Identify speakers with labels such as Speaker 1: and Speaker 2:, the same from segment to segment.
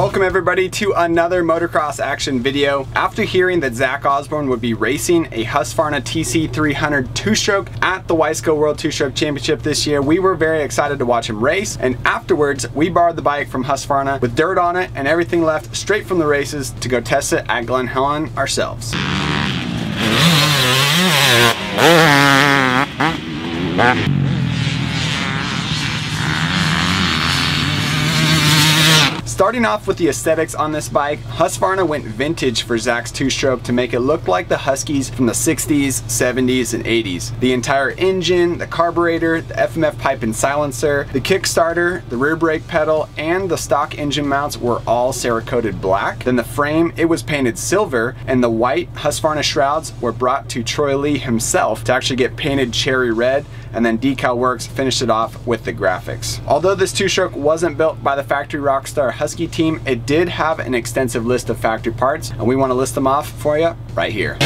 Speaker 1: Welcome everybody to another motocross action video. After hearing that Zach Osborne would be racing a Husqvarna TC300 two-stroke at the Wiseco World Two-Stroke Championship this year, we were very excited to watch him race. And afterwards, we borrowed the bike from Husqvarna with dirt on it and everything left straight from the races to go test it at Glen Helen ourselves. Starting off with the aesthetics on this bike, Husqvarna went vintage for Zach's two-stroke to make it look like the Huskies from the 60s, 70s, and 80s. The entire engine, the carburetor, the FMF pipe and silencer, the Kickstarter, the rear brake pedal, and the stock engine mounts were all Cerakoted black. Then the frame, it was painted silver, and the white Husqvarna shrouds were brought to Troy Lee himself to actually get painted cherry red, and then Decal Works finished it off with the graphics. Although this two-stroke wasn't built by the factory Rockstar Husky Husky team, it did have an extensive list of factory parts and we want to list them off for you right here.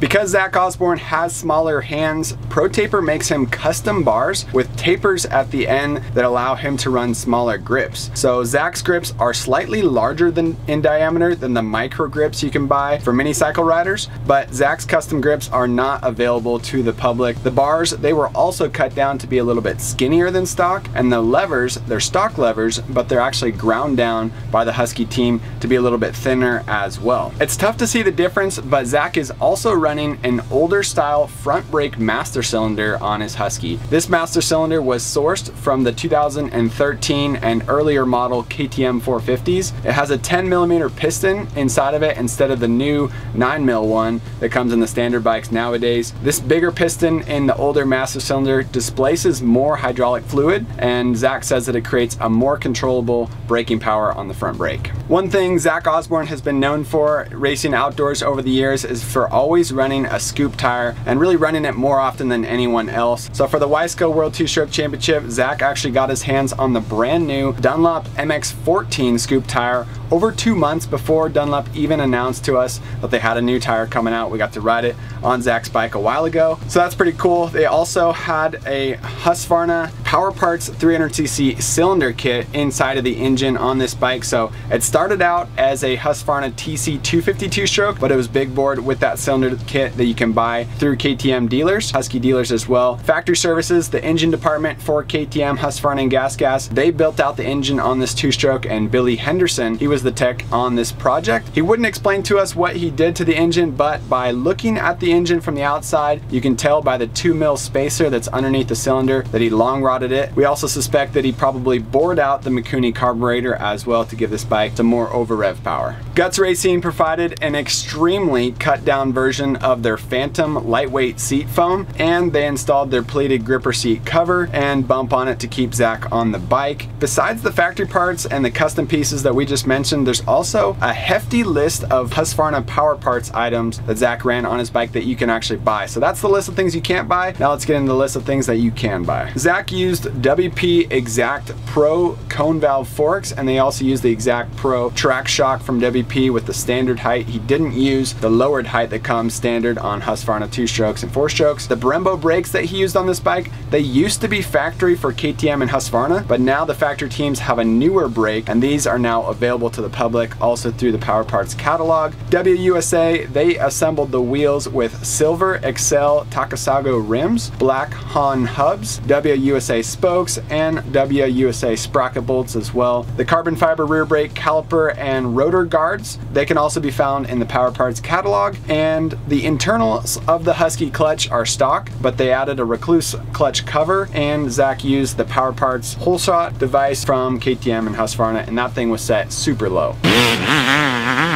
Speaker 1: Because Zach Osborne has smaller hands, Pro Taper makes him custom bars with tapers at the end that allow him to run smaller grips. So Zach's grips are slightly larger than in diameter than the micro grips you can buy for mini cycle riders, but Zach's custom grips are not available to the public. The bars, they were also cut down to be a little bit skinnier than stock, and the levers, they're stock levers, but they're actually ground down by the Husky team to be a little bit thinner as well. It's tough to see the difference, but Zach is also running an older style front brake master cylinder on his Husky. This master cylinder was sourced from the 2013 and earlier model KTM 450s. It has a 10 millimeter piston inside of it instead of the new 9 mil one that comes in the standard bikes nowadays. This bigger piston in the older master cylinder displaces more hydraulic fluid and Zach says that it creates a more controllable braking power on the front brake. One thing Zach Osborne has been known for racing outdoors over the years is for always running a scoop tire and really running it more often than anyone else. So for the Wiseco World Two-Stroke Championship, Zach actually got his hands on the brand new Dunlop MX-14 scoop tire over two months before Dunlop even announced to us that they had a new tire coming out. We got to ride it on Zach's bike a while ago. So that's pretty cool. They also had a Husqvarna Power Parts 300cc cylinder kit inside of the engine on this bike. So it started out as a Husqvarna TC 252 stroke, but it was big board with that cylinder kit that you can buy through KTM dealers, Husky dealers as well. Factory services, the engine department for KTM, Husqvarna and Gas Gas, they built out the engine on this two stroke and Billy Henderson, he was the tech on this project. He wouldn't explain to us what he did to the engine, but by looking at the engine from the outside, you can tell by the two mil spacer that's underneath the cylinder that he long it. We also suspect that he probably bored out the Mikuni carburetor as well to give this bike some more over rev power. Guts Racing provided an extremely cut down version of their Phantom lightweight seat foam and they installed their plated gripper seat cover and bump on it to keep Zach on the bike. Besides the factory parts and the custom pieces that we just mentioned, there's also a hefty list of Husqvarna power parts items that Zach ran on his bike that you can actually buy. So that's the list of things you can't buy. Now let's get into the list of things that you can buy. Zach used WP XACT Pro cone valve forks and they also used the XACT Pro track shock from WP with the standard height. He didn't use the lowered height that comes standard on Husqvarna two strokes and four strokes. The Brembo brakes that he used on this bike, they used to be factory for KTM and Husqvarna, but now the factory teams have a newer brake and these are now available to the public also through the Power Parts catalog. WUSA, they assembled the wheels with silver Excel Takasago rims, black Haan hubs, WUSA spokes, and WUSA sprocket bolts as well. The carbon fiber rear brake caliper and rotor guards, they can also be found in the Power Parts catalog, and the internals of the Husky clutch are stock, but they added a Rekluse clutch cover, and Zach used the Power Parts hole shot device from KTM and Husqvarna, and that thing was set super low.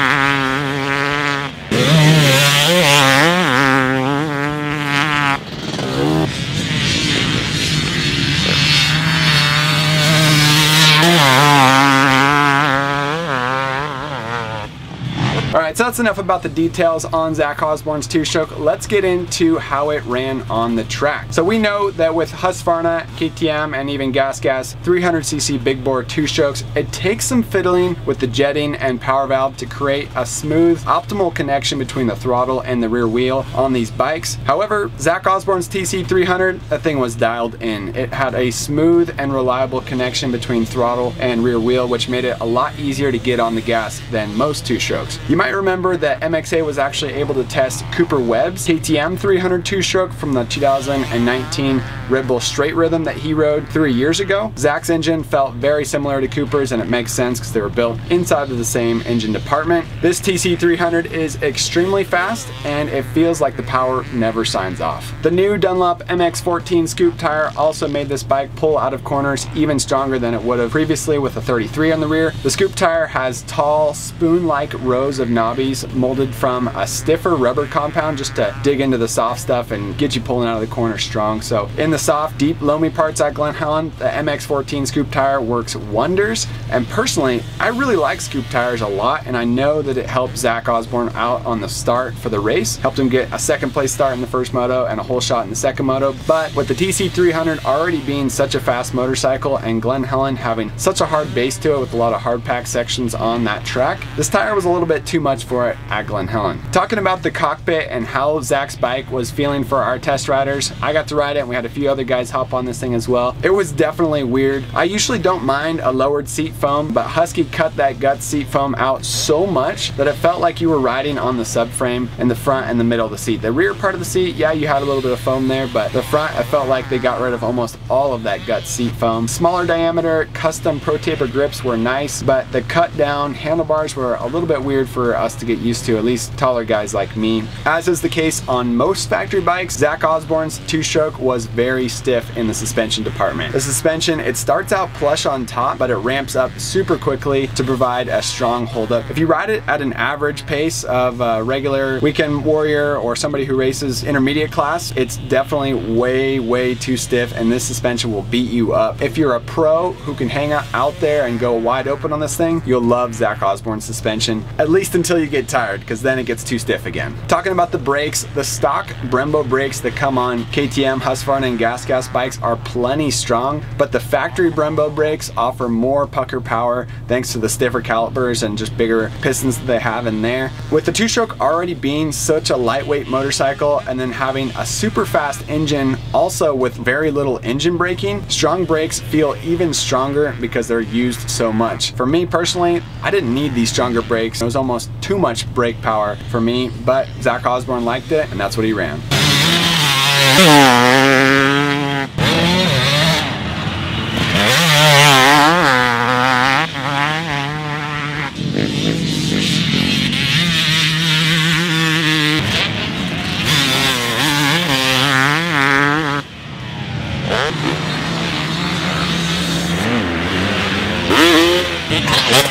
Speaker 1: that's enough about the details on Zach Osborne's two-stroke. Let's get into how it ran on the track. So we know that with Husqvarna, KTM, and even GasGas Gas 300cc big bore two-strokes, it takes some fiddling with the jetting and power valve to create a smooth, optimal connection between the throttle and the rear wheel on these bikes. However, Zach Osborne's TC300, that thing was dialed in. It had a smooth and reliable connection between throttle and rear wheel, which made it a lot easier to get on the gas than most two-strokes. You might remember that MXA was actually able to test Cooper Webb's KTM 300 two-stroke from the 2019 Red Bull Straight Rhythm that he rode three years ago. Zach's engine felt very similar to Cooper's and it makes sense because they were built inside of the same engine department. This TC300 is extremely fast and it feels like the power never signs off. The new Dunlop MX14 scoop tire also made this bike pull out of corners even stronger than it would have previously with a 33 on the rear. The scoop tire has tall spoon-like rows of knobbies molded from a stiffer rubber compound just to dig into the soft stuff and get you pulling out of the corner strong. So in the soft, deep, loamy parts at Glen Helen, the MX14 scoop tire works wonders. And personally, I really like scoop tires a lot and I know that it helped Zach Osborne out on the start for the race, helped him get a second place start in the first moto and a whole shot in the second moto. But with the TC300 already being such a fast motorcycle and Glen Helen having such a hard base to it with a lot of hard pack sections on that track, this tire was a little bit too much for it at Glen Helen. Talking about the cockpit and how Zach's bike was feeling for our test riders, I got to ride it and we had a few other guys hop on this thing as well. It was definitely weird. I usually don't mind a lowered seat foam, but Husky cut that gut seat foam out so much that it felt like you were riding on the subframe in the front and the middle of the seat. The rear part of the seat, yeah, you had a little bit of foam there, but the front, I felt like they got rid of almost all of that gut seat foam. Smaller diameter, custom Pro Taper grips were nice, but the cut down handlebars were a little bit weird for us to get used to, at least taller guys like me. As is the case on most factory bikes, Zach Osborne's two-stroke was very stiff in the suspension department. The suspension, it starts out plush on top, but it ramps up super quickly to provide a strong holdup. If you ride it at an average pace of a regular weekend warrior or somebody who races intermediate class, it's definitely way, way too stiff and this suspension will beat you up. If you're a pro who can hang out there and go wide open on this thing, you'll love Zach Osborne's suspension, at least until you get tired, because then it gets too stiff again. Talking about the brakes, the stock Brembo brakes that come on KTM, Husqvarna, and Gas Gas bikes are plenty strong, but the factory Brembo brakes offer more pucker power thanks to the stiffer calipers and just bigger pistons that they have in there. With the two-stroke already being such a lightweight motorcycle and then having a super fast engine also with very little engine braking, strong brakes feel even stronger because they're used so much. For me personally, I didn't need these stronger brakes. It was almost too much brake power for me, but Zach Osborne liked it and that's what he ran.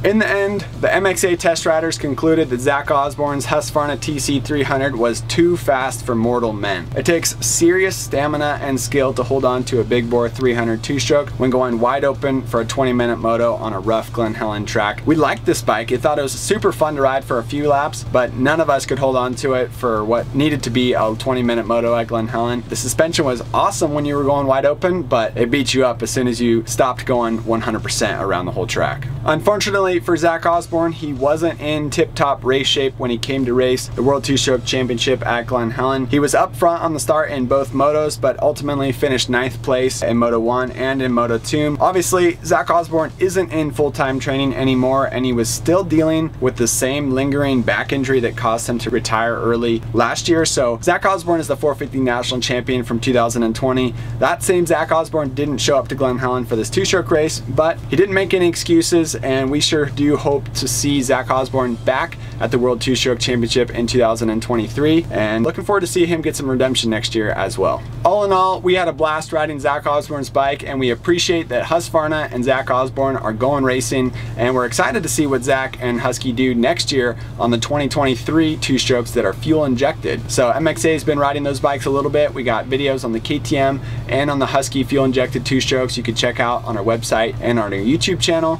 Speaker 1: In the end, the MXA test riders concluded that Zach Osborne's Husqvarna TC300 was too fast for mortal men. It takes serious stamina and skill to hold on to a big bore 300 two-stroke when going wide open for a 20 minute moto on a rough Glen Helen track. We liked this bike. It thought it was super fun to ride for a few laps, but none of us could hold on to it for what needed to be a 20 minute moto at Glen Helen. The suspension was awesome when you were going wide open, but it beat you up as soon as you stopped going 100% around the whole track. Unfortunately, for Zach Osborne, he wasn't in tip-top race shape when he came to race the World Two-Stroke Championship at Glen Helen. He was up front on the start in both motos, but ultimately finished ninth place in Moto 1 and in Moto 2. Obviously, Zach Osborne isn't in full-time training anymore, and he was still dealing with the same lingering back injury that caused him to retire early last year. So Zach Osborne is the 450 national champion from 2020. That same Zach Osborne didn't show up to Glen Helen for this two-stroke race, but he didn't make any excuses, and we sure do hope to see Zach Osborne back at the World Two Stroke Championship in 2023 and looking forward to see him get some redemption next year as well. All in all, we had a blast riding Zach Osborne's bike and we appreciate that Husqvarna and Zach Osborne are going racing and we're excited to see what Zach and Husky do next year on the 2023 two strokes that are fuel injected. So MXA has been riding those bikes a little bit. We got videos on the KTM and on the Husky fuel injected two strokes you can check out on our website and on our YouTube channel.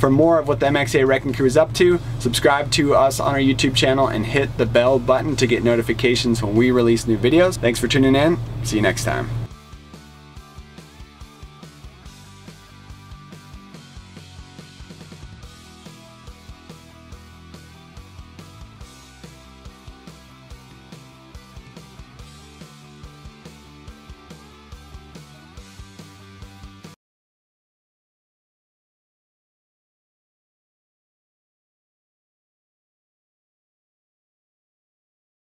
Speaker 1: For more of what the MXA Wrecking Crew is up to, subscribe to us on our YouTube channel and hit the bell button to get notifications when we release new videos. Thanks for tuning in. See you next time.